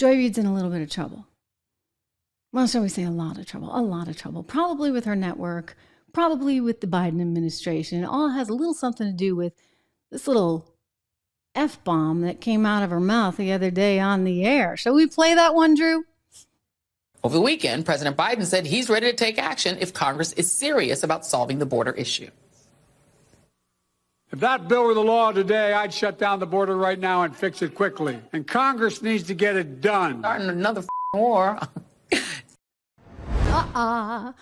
Joy Reid's in a little bit of trouble. Well, shall we say a lot of trouble? A lot of trouble. Probably with her network, probably with the Biden administration. It all has a little something to do with this little F bomb that came out of her mouth the other day on the air. Shall we play that one, Drew? Over the weekend, President Biden said he's ready to take action if Congress is serious about solving the border issue. If that bill were the law today, I'd shut down the border right now and fix it quickly. And Congress needs to get it done. Starting another war. uh-uh.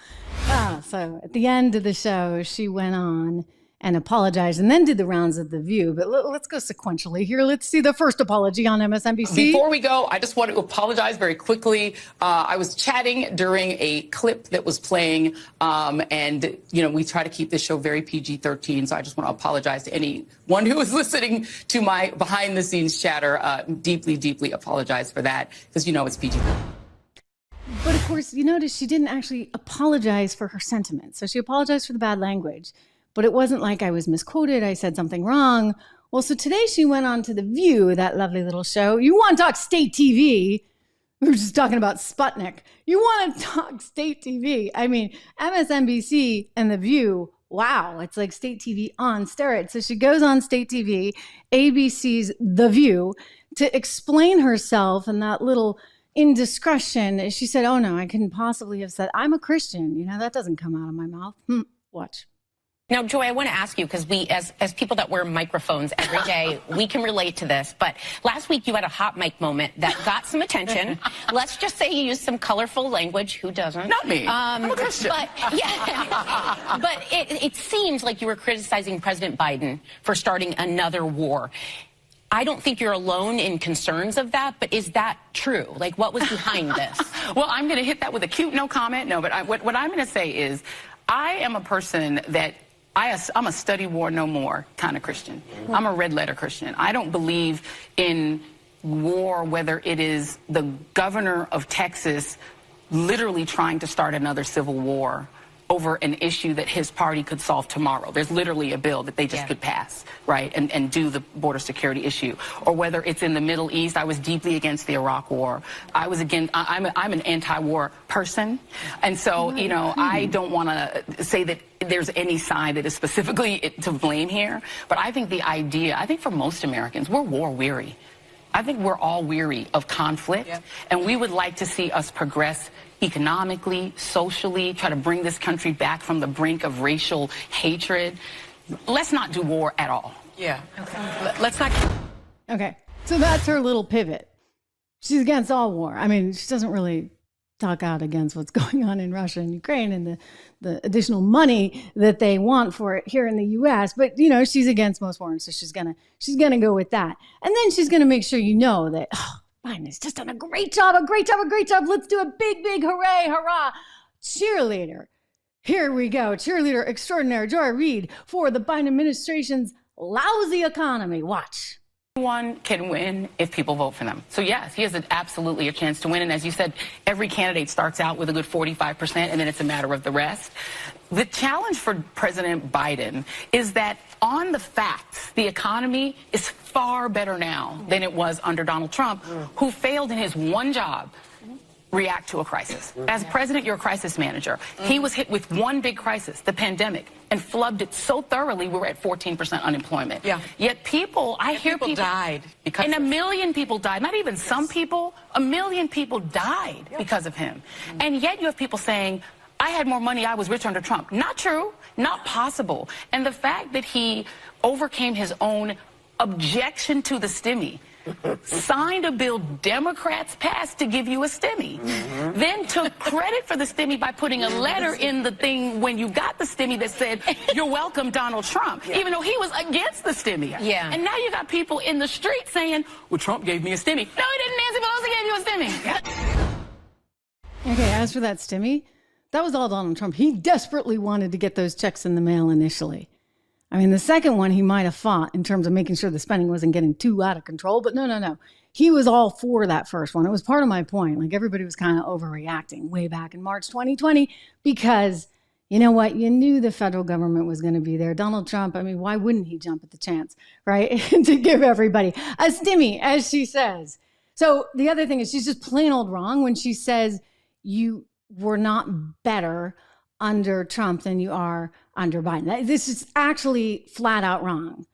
Ah, so at the end of the show, she went on and apologized and then did the rounds of the view. But let, us go sequentially here. Let's see the first apology on MSNBC. Before we go, I just want to apologize very quickly. Uh, I was chatting during a clip that was playing, um, and you know we try to keep this show very PG-13. So I just want to apologize to anyone who was listening to my behind-the-scenes chatter. Uh, deeply, deeply apologize for that because you know it's pg-13 But of course, you notice she didn't actually apologize for her sentiments. So she apologized for the bad language but it wasn't like I was misquoted. I said something wrong. Well, so today she went on to The View, that lovely little show. You want to talk state TV? We were just talking about Sputnik. You want to talk state TV? I mean, MSNBC and The View, wow, it's like state TV on steroids. So she goes on state TV, ABC's The View, to explain herself and that little indiscretion. She said, Oh, no, I couldn't possibly have said, I'm a Christian. You know, that doesn't come out of my mouth. Hmm, watch. Now, Joy, I want to ask you because we, as as people that wear microphones every day, we can relate to this. But last week you had a hot mic moment that got some attention. Let's just say you used some colorful language. Who doesn't? Not me. Um, I'm a Christian. But yeah, but it, it seems like you were criticizing President Biden for starting another war. I don't think you're alone in concerns of that, but is that true? Like, what was behind this? well, I'm going to hit that with a cute no comment. No, but I, what, what I'm going to say is I am a person that I, am a study war no more kind of Christian. I'm a red letter Christian. I don't believe in war, whether it is the governor of Texas literally trying to start another civil war over an issue that his party could solve tomorrow. There's literally a bill that they just yeah. could pass, right, and, and do the border security issue. Or whether it's in the Middle East, I was deeply against the Iraq War. I was against, I'm, a, I'm an anti-war person. And so, you know, I don't want to say that there's any side that is specifically to blame here. But I think the idea, I think for most Americans, we're war weary. I think we're all weary of conflict, and we would like to see us progress economically, socially, try to bring this country back from the brink of racial hatred. Let's not do war at all. Yeah. Okay. Let's not. Okay. So that's her little pivot. She's against all war. I mean, she doesn't really talk out against what's going on in Russia and Ukraine and the, the additional money that they want for it here in the US. But you know, she's against most war, so she's gonna she's gonna go with that. And then she's gonna make sure you know that oh, Biden has just done a great job, a great job, a great job. Let's do a big, big hooray, hurrah. Cheerleader. Here we go. Cheerleader extraordinaire Joy Reid for the Biden administration's lousy economy. Watch. Anyone can win if people vote for them. So yes, he has absolutely a chance to win. And as you said, every candidate starts out with a good 45%, and then it's a matter of the rest. The challenge for President Biden is that on the facts, the economy is far better now than it was under Donald Trump, who failed in his one job react to a crisis. As president, you're a crisis manager. He was hit with one big crisis, the pandemic, and flubbed it so thoroughly we were at 14% unemployment. Yeah. Yet people, I hear people, people died because and a million people died. Not even yes. some people, a million people died yeah. because of him. Mm-hmm. And yet you have people saying, I had more money, I was rich under Trump. Not true, not possible. And the fact that he overcame his own objection to the stimmy signed a bill Democrats passed to give you a stimmy, mm-hmm. then took credit for the stimmy by putting a letter in the thing when you got the stimmy that said, You're welcome, Donald Trump, yeah. even though he was against the stimmy. Yeah. And now you got people in the street saying, Well, Trump gave me a stimmy. No, he didn't. Nancy Pelosi gave you a stimmy. Okay, as for that stimmy, that was all Donald Trump. He desperately wanted to get those checks in the mail initially. I mean, the second one he might have fought in terms of making sure the spending wasn't getting too out of control, but no, no, no. He was all for that first one. It was part of my point. Like everybody was kind of overreacting way back in March 2020 because you know what? You knew the federal government was going to be there. Donald Trump, I mean, why wouldn't he jump at the chance, right? to give everybody a stimmy, as she says. So the other thing is she's just plain old wrong when she says you were not better under Trump than you are under Biden. This is actually flat out wrong.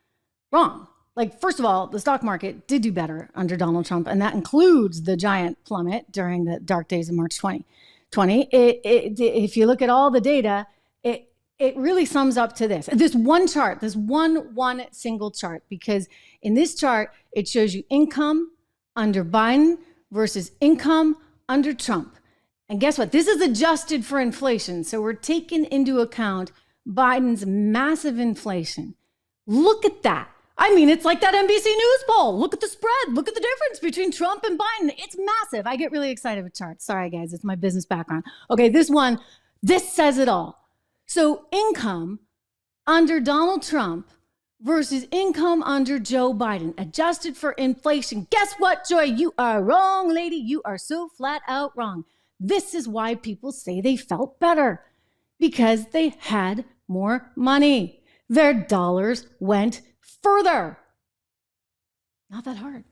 Wrong. Like, first of all, the stock market did do better under Donald Trump, and that includes the giant plummet during the dark days of March 2020. It, it, if you look at all the data, it, it really sums up to this this one chart, this one, one single chart, because in this chart, it shows you income under Biden versus income under Trump. And guess what? This is adjusted for inflation. So we're taking into account Biden's massive inflation. Look at that. I mean, it's like that NBC News poll. Look at the spread. Look at the difference between Trump and Biden. It's massive. I get really excited with charts. Sorry, guys. It's my business background. Okay, this one, this says it all. So, income under Donald Trump versus income under Joe Biden, adjusted for inflation. Guess what, Joy? You are wrong, lady. You are so flat out wrong. This is why people say they felt better because they had more money. Their dollars went further. Not that hard.